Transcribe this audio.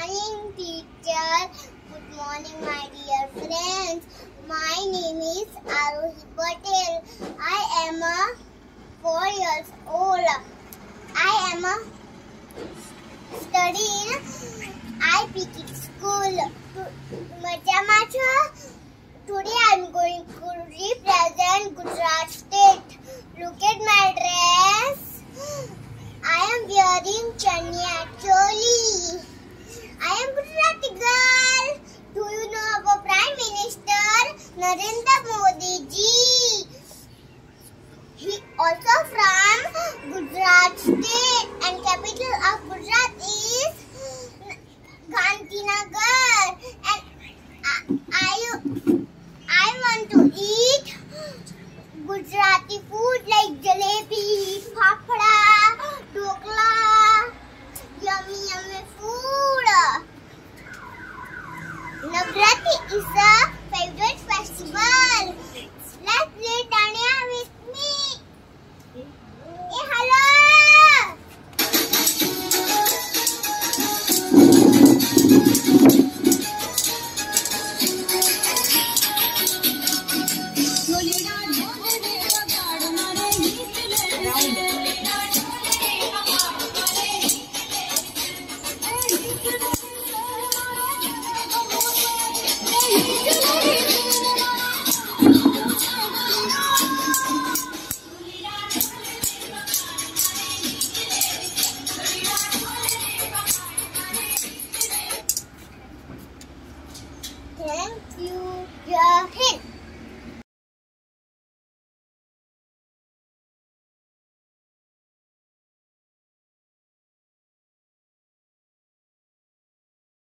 morning, teacher. Good morning, my dear friends. My name is Aruhi Patel. I am a four years old. I am a studying IPK school. Uh, today I am going to represent Gujarat state. Look at my dress. I am wearing chania choli. I am Gujarati girl. Do you know our Prime Minister Narendra Modi ji? He also from Gujarat state and capital of Gujarat is Gandhinagar. And I, I, I want to eat Gujarati food. Rathi is a favorite festival. Let's play down